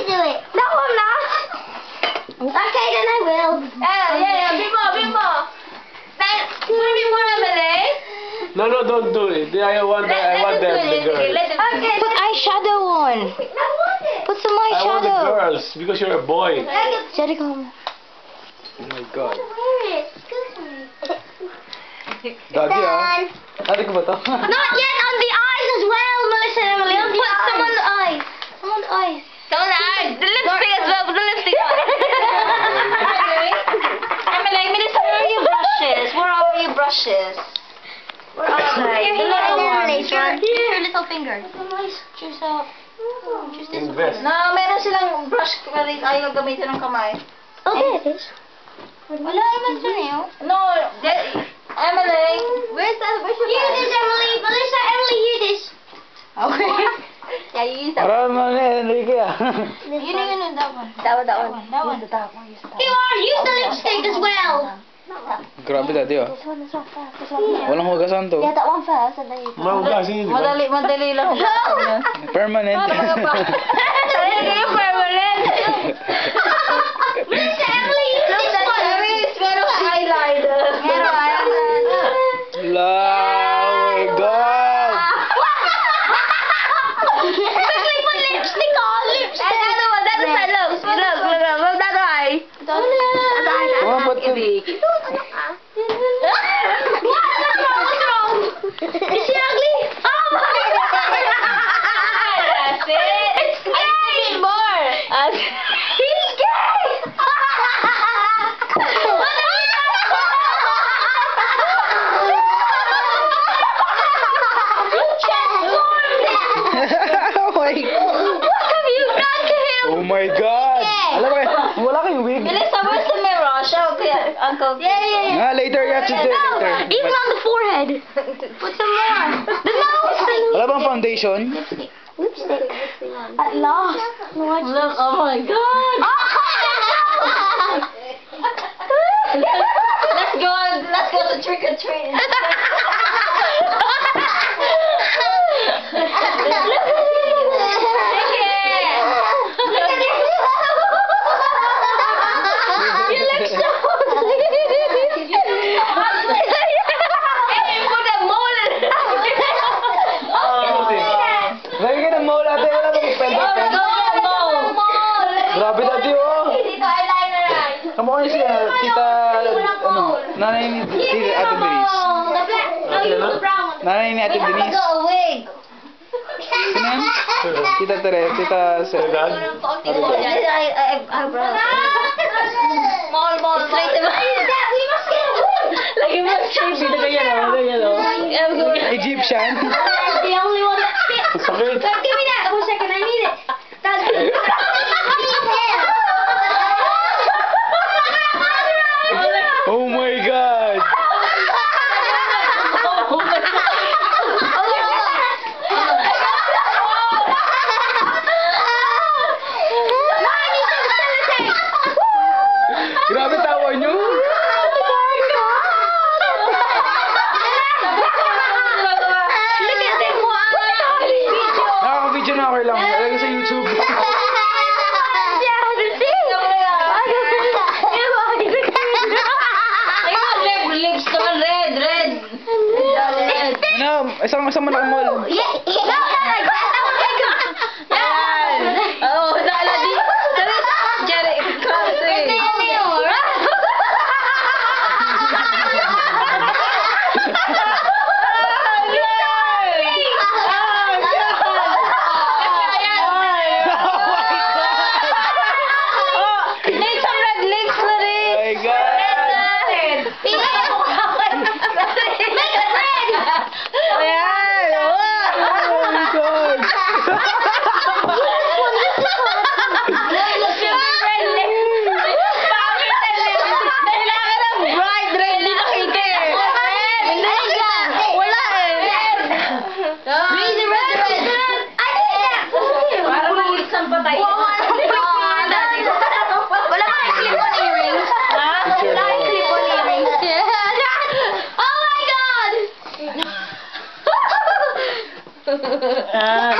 you do it. No, I'm not. Okay, then I will. Yeah, yeah, yeah. Be more, be more. Then, wanna be more, Emily? No, no, don't do it. I want, Let, I let want them them, do the it. girls. Let them do Okay. Put eyeshadow on. I want it. Put some eyeshadow. I want the girls because you're a boy. Jerry, come. Oh my God. Wear it. Excuse me. Daddy ah. Done. Daddy ko ba to? Not yet on the eyes as well, Melissa and Emily. Put some on the eyes. Some on the eyes. Eyes. The lipstick as well. Put the lipstick on. Emily, Emily, Melissa, where are your brushes? Where are your brushes? Where are they? The little ones. Your, little finger. Choose up. Choose this Invest. No, meron silang brush kasi ayaw gamitin ng kamay. Oh, there it is. Wala naman sa niyo. No, de- Emily. Where's that? Where's your You this, Emily. Melissa, Emily, you this. Okay. yeah, you use that. Yun yung yun, that one. That one, that one. That one. That one. Are, use the lipstick as well. Grabe one here. Walang hugasan to. Yeah, that one first, and then you... Mahugasin yun, di ba? Madali, madali lang. Permanent. Talaga yung permanent. Oh my God. Alam mo, eh, wala kayong wig. Melissa, where's the mirror? Show kay Uncle. Yeah, yeah, yeah. Ah, later, you have to do it No, later. even on the forehead. Put some more. The nose. Wala bang foundation? Lipstick. Lipstick. At last. Watch Look, oh my God. Let's go. Let's go to trick or treat. guys kita no, nanay ini tidak ada jenis, Nanay ini ada jenis, kita terus Tere, kita sedang. Mall, mall, straight naman. Lagi mo straight dito ganyan o, ganyan o. Egyptian? lips naman red, ano? red. Red. Ano? Isang, isang mo. Yeah, yeah. Ah,